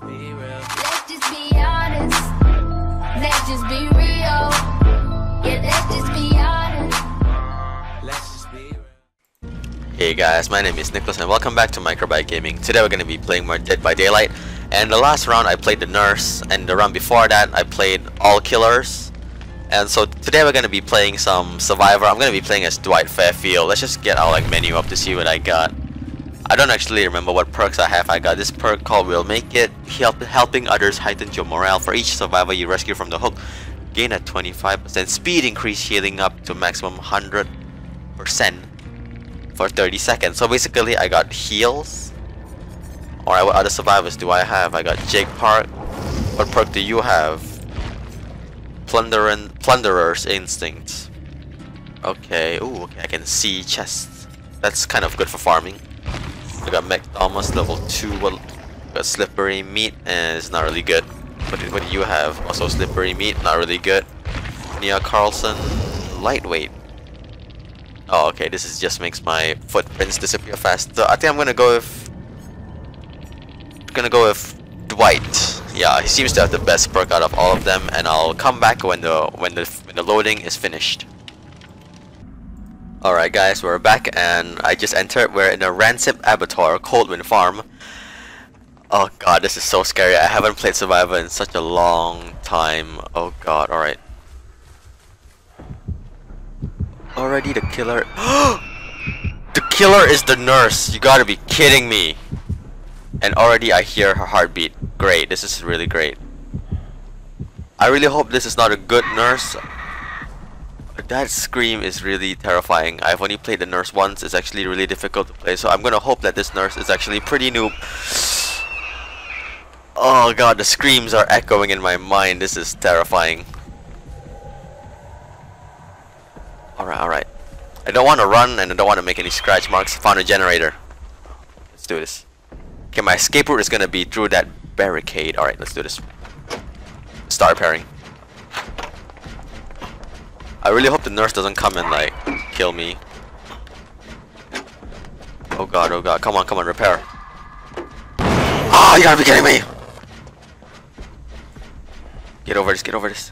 be real. Let's just be honest. Let's just be real. Yeah, let's just be honest. Let's just be real. Hey guys, my name is Nicholas and welcome back to Microbyte Gaming. Today we're going to be playing more Dead by Daylight. And the last round I played the nurse, and the round before that I played all killers. And so today we're going to be playing some survivor. I'm going to be playing as Dwight Fairfield. Let's just get our like menu up to see what I got. I don't actually remember what perks I have. I got this perk called We'll Make It. Help, helping others heightens your morale. For each survivor you rescue from the hook, gain a 25% speed increase, healing up to maximum 100% for 30 seconds. So basically, I got heals. Alright, what other survivors do I have? I got Jake Park. What perk do you have? Plunderin Plunderer's Instinct. Okay, ooh, okay, I can see chests. That's kind of good for farming. I got Thomas level 2, what got Slippery Meat, and it's not really good. What do, what do you have? Also Slippery Meat, not really good. Nea Karlsson, Lightweight. Oh, okay, this is just makes my footprints disappear fast. So I think I'm gonna go with... Gonna go with Dwight. Yeah, he seems to have the best perk out of all of them, and I'll come back when the when the when the loading is finished. Alright guys, we're back and I just entered. We're in a Rancid Abattoir, Coldwind Farm. Oh god, this is so scary. I haven't played Survivor in such a long time. Oh god, alright. Already the killer. the killer is the nurse. You gotta be kidding me. And already I hear her heartbeat. Great, this is really great. I really hope this is not a good nurse. That scream is really terrifying. I've only played the nurse once. It's actually really difficult to play. So I'm gonna hope that this nurse is actually pretty noob. Oh god, the screams are echoing in my mind. This is terrifying. Alright, alright. I don't want to run and I don't want to make any scratch marks. Found a generator. Let's do this. Okay, my escape route is gonna be through that barricade. Alright, let's do this. Start repairing. I really hope the nurse doesn't come and like kill me. Oh god, oh god, come on, come on, repair. Oh, you gotta be kidding me! Get over this, get over this.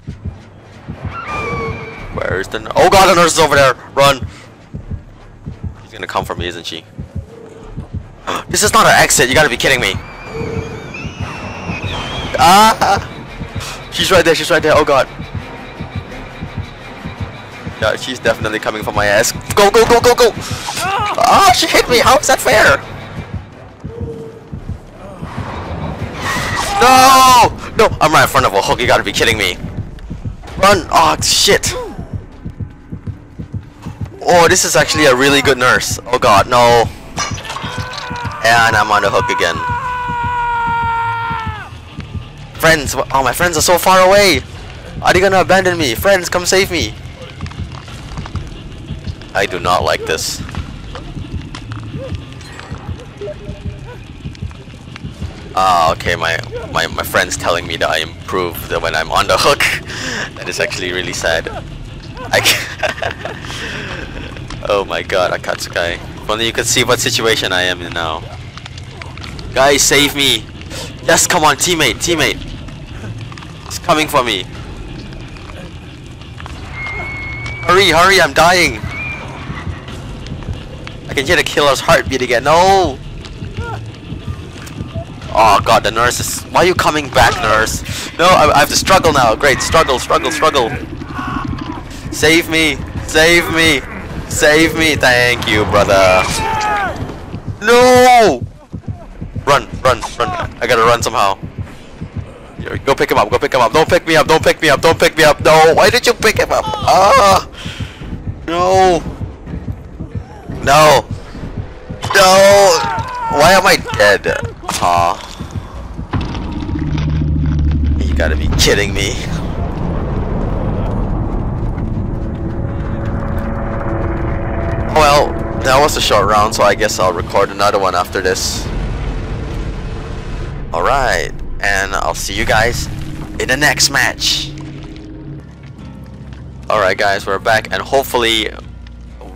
Where's the Oh god, the nurse is over there! Run! She's gonna come for me, isn't she? this is not an exit, you gotta be kidding me! Ah! She's right there, she's right there, oh god. Yeah, she's definitely coming for my ass. Go, go, go, go, go! Oh, she hit me! How is that fair? No! No, I'm right in front of a hook. You gotta be kidding me. Run! Oh, shit! Oh, this is actually a really good nurse. Oh god, no. And I'm on the hook again. Friends, oh, my friends are so far away! Are they gonna abandon me? Friends, come save me! I do not like this. Ah, okay, my, my, my friend's telling me that I improved when I'm on the hook. that is actually really sad. I oh my god, Akatsukai. If only you could see what situation I am in now. Guys, save me! Yes, come on, teammate, teammate! It's coming for me. Hurry, hurry, I'm dying! I can hear the killer's heartbeat again. No! Oh god, the nurse is... Why are you coming back, nurse? No, I, I have to struggle now. Great, struggle, struggle, struggle. Save me! Save me! Save me! Thank you, brother. No! Run, run, run. I gotta run somehow. Go pick him up, go pick him up. Don't pick me up, don't pick me up, don't pick me up. No, why did you pick him up? Ah! No! No! No! Why am I dead? Aw. You gotta be kidding me. Well, that was a short round, so I guess I'll record another one after this. Alright, and I'll see you guys in the next match. Alright guys, we're back and hopefully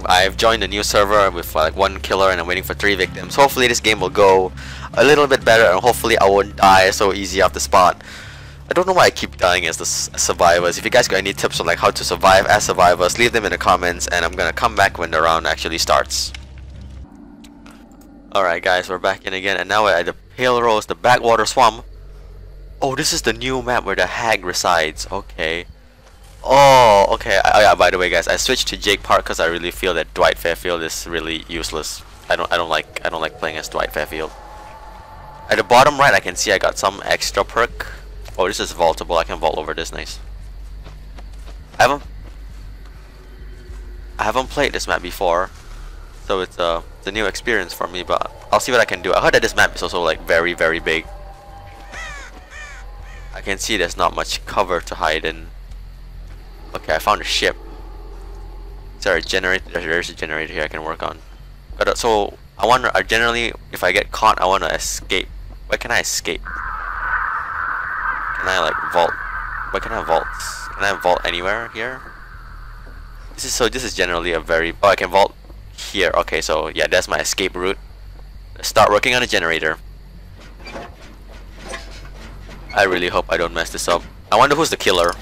I've joined a new server with like one killer and I'm waiting for three victims. Hopefully this game will go a little bit better and hopefully I won't die so easy off the spot. I don't know why I keep dying as the survivors. If you guys got any tips on like how to survive as survivors, leave them in the comments and I'm gonna come back when the round actually starts. Alright guys, we're back in again and now we're at the Pale Rose, the Backwater Swamp. Oh, this is the new map where the hag resides. Okay. Oh, okay. Oh yeah, by the way guys, I switched to Jake Park because I really feel that Dwight Fairfield is really useless. I don't I don't like I don't like playing as Dwight Fairfield. At the bottom right I can see I got some extra perk. Oh this is vaultable, I can vault over this nice. I haven't I haven't played this map before. So it's a, it's a new experience for me, but I'll see what I can do. I heard that this map is also like very very big. I can see there's not much cover to hide in. Okay, I found a ship. Sorry, generator? There's a generator here I can work on. But uh, so I wonder. I generally, if I get caught, I want to escape. Where can I escape? Can I like vault? Where can I vault? Can I vault anywhere here? This is so. This is generally a very. Oh, I can vault here. Okay, so yeah, that's my escape route. Let's start working on a generator. I really hope I don't mess this up. I wonder who's the killer.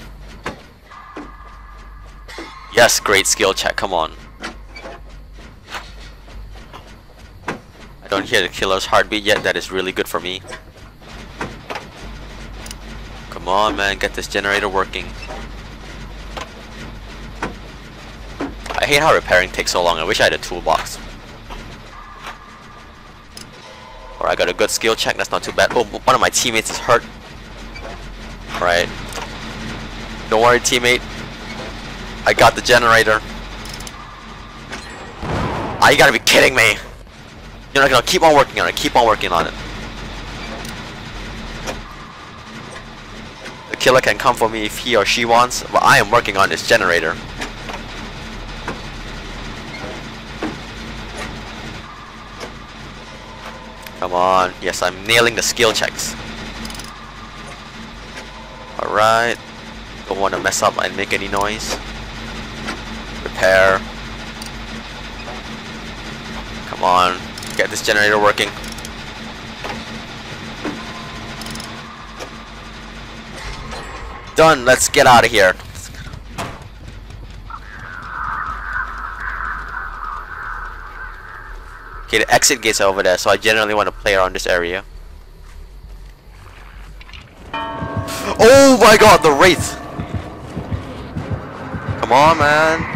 Yes, great skill check, come on. I don't hear the killer's heartbeat yet, that is really good for me. Come on man, get this generator working. I hate how repairing takes so long, I wish I had a toolbox. Or I got a good skill check, that's not too bad. Oh, one of my teammates is hurt. Alright. Don't worry teammate, I got the generator. Ah, you gotta be kidding me! You're not gonna keep on working on it, keep on working on it. The killer can come for me if he or she wants, but I am working on this generator. Come on, yes I'm nailing the skill checks. Alright, don't want to mess up and make any noise repair. Come on, get this generator working. Done, let's get out of here. Okay, the exit gates are over there, so I generally want to play around this area. Oh my god, the Wraith! Come on, man.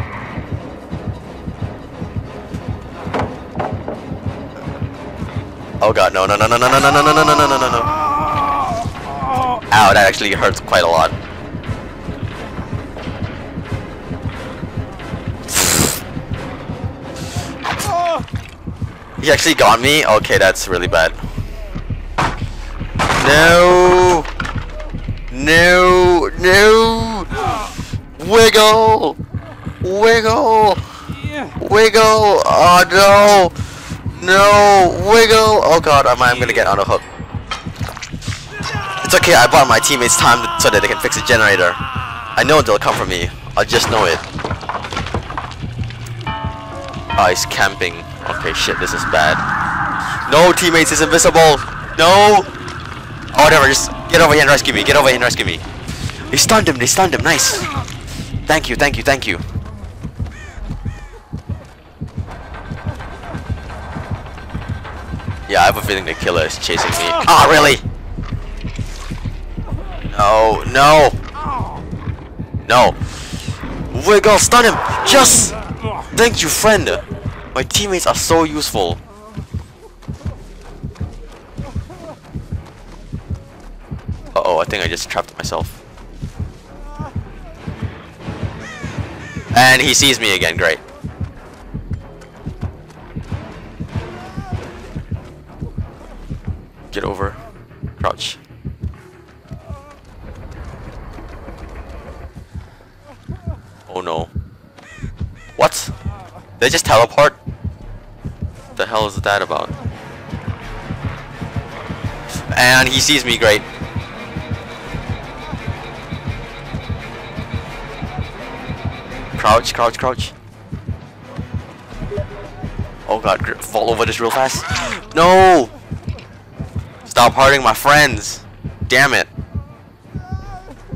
Oh god, no, no, no, no, no, no, no, no, no, no, no, no, no, no. Ow, that actually hurts quite a lot. He actually got me? Okay, that's really bad. No! No! No! Wiggle! Wiggle! Wiggle! Oh no! No! Wiggle! Oh god, I'm, I'm gonna get on a hook. It's okay, I bought my teammates time so that they can fix the generator. I know they'll come for me. I just know it. Oh, he's camping. Okay, shit, this is bad. No, teammates, he's invisible! No! Oh, whatever, just get over here and rescue me. Get over here and rescue me. They stunned him, they stunned him, nice. Thank you, thank you, thank you. Yeah, I have a feeling the killer is chasing me. Ah, oh, really? No, no. No. Wiggle, stun him! Just! Thank you, friend! My teammates are so useful. Uh oh I think I just trapped myself. And he sees me again, great. They just teleport? What the hell is that about? And he sees me, great. Crouch, crouch, crouch. Oh god, fall over this real fast. No! Stop hurting my friends! Damn it!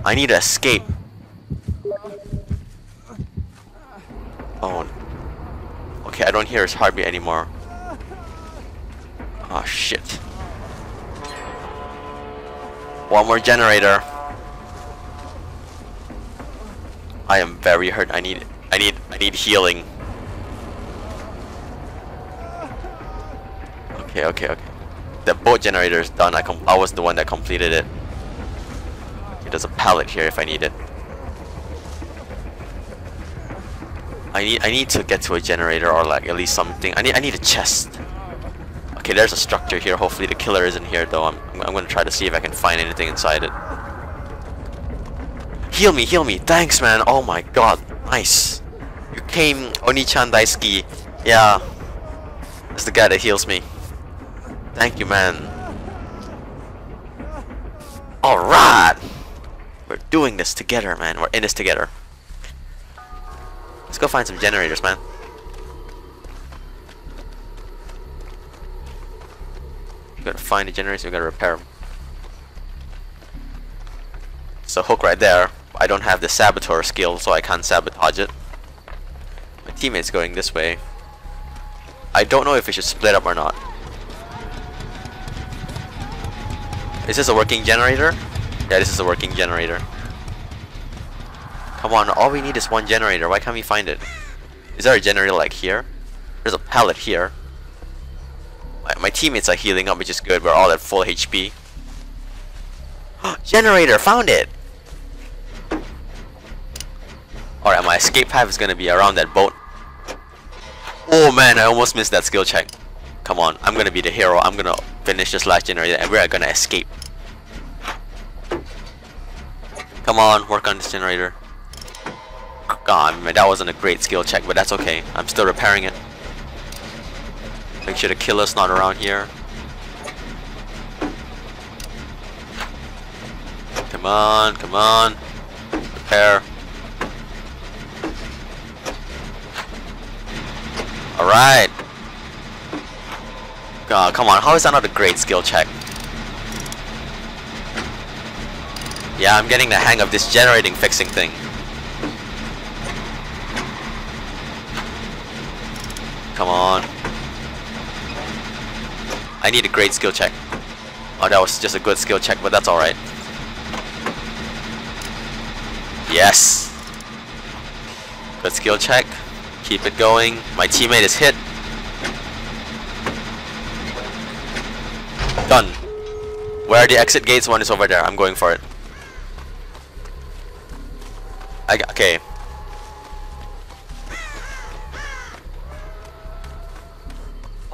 I need to escape. Oh. Okay, I don't hear his heartbeat anymore. Oh shit. One more generator. I am very hurt. I need I need I need healing. Okay, okay, okay. The boat generator is done. I I was the one that completed it. Okay, there's a pallet here if I need it. I need I need to get to a generator or like at least something. I need I need a chest. Okay, there's a structure here. Hopefully the killer isn't here though. I'm I'm, gonna try to see if I can find anything inside it. Heal me, heal me. Thanks, man. Oh my god. Nice. You came, Oni-chan. Yeah. That's the guy that heals me. Thank you, man. Alright! We're doing this together, man. We're in this together. Go find some generators, man. We gotta find the generators, we gotta repair them. A hook right there. I don't have the saboteur skill, so I can't sabotage it. My teammate's going this way. I don't know if we should split up or not. Is this a working generator? Yeah, this is a working generator. Come on, all we need is one generator. Why can't we find it? Is there a generator like here? There's a pallet here. My, my teammates are healing up, which is good. We're all at full HP. generator! Found it! Alright, my escape path is gonna be around that boat. Oh man, I almost missed that skill check. Come on, I'm gonna be the hero. I'm gonna finish this last generator and we're gonna escape. Come on, work on this generator. God, man, that wasn't a great skill check, but that's okay. I'm still repairing it. Make sure the killer's not around here. Come on, come on. Repair. Alright. God, come on, how is that not a great skill check? Yeah, I'm getting the hang of this generating fixing thing. Come on. I need a great skill check. Oh, that was just a good skill check, but that's alright. Yes! Good skill check. Keep it going. My teammate is hit. Done. Where are the exit gates? One is over there. I'm going for it. I okay.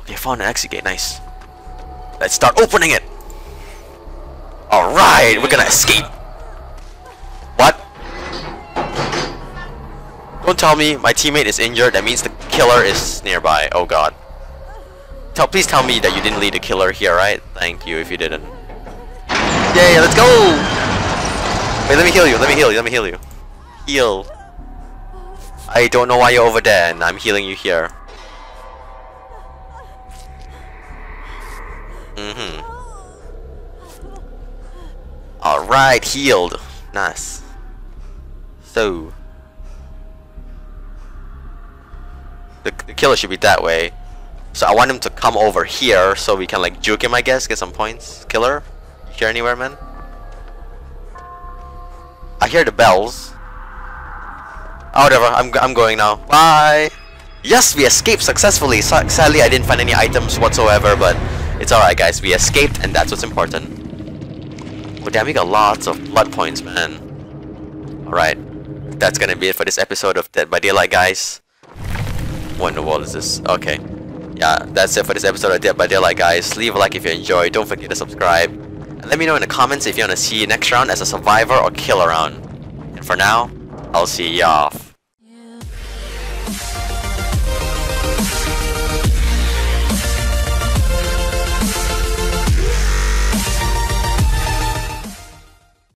Okay, found an exit gate. Nice. Let's start opening it. All right, we're gonna escape. What? Don't tell me my teammate is injured. That means the killer is nearby. Oh god. Tell, please tell me that you didn't lead the killer here, right? Thank you if you didn't. Yay, let's go! Wait, let me heal you. Let me heal you. Let me heal you. Heal. I don't know why you're over there, and I'm healing you here. Mm-hmm. Alright, healed. Nice. So... The, the killer should be that way. So I want him to come over here so we can like juke him I guess, get some points. Killer? You here anywhere man? I hear the bells. Oh, whatever, I'm, I'm going now. Bye! Yes, we escaped successfully. So, sadly, I didn't find any items whatsoever, but it's alright guys. We escaped and that's what's important. Oh damn, we got lots of blood points, man. Alright. That's gonna be it for this episode of Dead by Daylight, guys. What in the world is this? Okay. Yeah, that's it for this episode of Dead by Daylight, guys. Leave a like if you enjoyed. Don't forget to subscribe. And let me know in the comments if you want to see next round as a survivor or kill round. And for now, I'll see y'all.